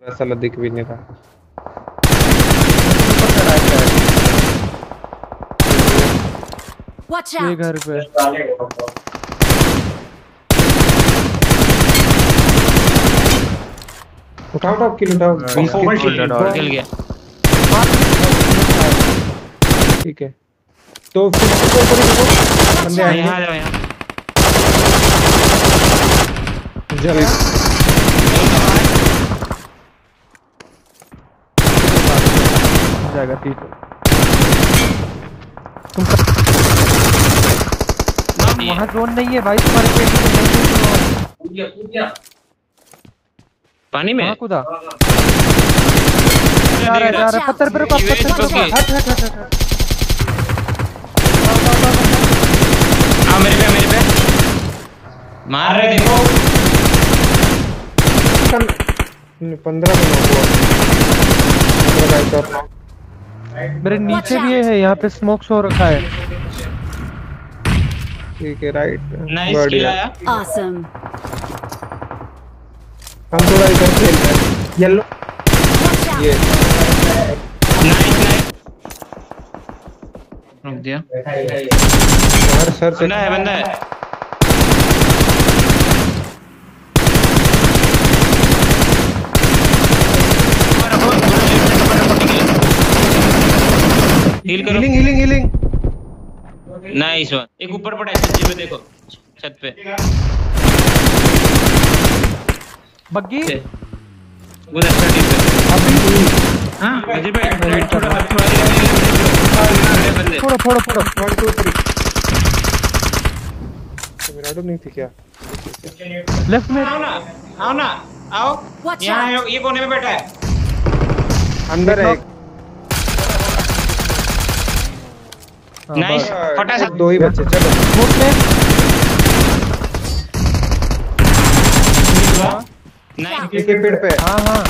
साला दिख भी नहीं रहा ये घर पे। उठाओ उठाओ किल उठाओ। बीस Forward किल shield, उठाओ। गया ठीक है। तो ही बंदे यहाँ आएँगे। आ जाओ यहाँ। जल जाएगा ठीक है वहाँ जोन नहीं है भाई तुम्हारे पेट में नहीं है जोन। पानी में? कहाँ कूदा? जा रहा है जा रहा है पत्थर पे रुको पत्थर पे रुको. हट हट हट हट हट। आओ मेरे पे मेरे पे। मार रहे देखो। पंद्रह में नॉक हुआ। पंद्रह का एक और knock। मेरे नीचे भी है यहाँ पे स्मोक शो रखा है। ठीक है राइट बढ़िया। Awesome! हम थोड़ा इधर खेलते हैं। येलो ये। नाइस नाइस रुक दिया। सर से बंदा है बंदा है। हील करो। Healing healing healing nice one एक ऊपर पड़ा है छत पे देखो छत पे। बग्गी? उधर थर्टी पे। अभी? हाँ मुझे पे राइट थोड़ा थोड़ा बंदे। बंदे फोड़ो फोड़ो फोड़ो वन टू थ्री मिराडो नहीं थी क्या? लेफ़्ट में। आओ ना आओ ना आओ। यहाँ ये कोने में बैठा है। अंदर है एक। नाइस बस। फटाफट। दो ही बच्चे चलो। स्मोक में नाइस ही पेड़ पे। हाँ हाँ।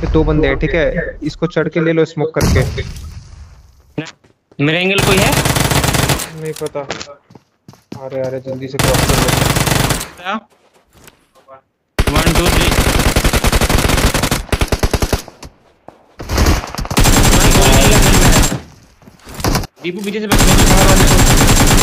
ये दो बंदे हैं ठीक है? इसको चढ़ के ले लो स्मोक करके। मेरा एंगल कोई है? नहीं पता। अरे अरे जल्दी से क्रॉस कर लो वन टू थ्री दीपू पीछे से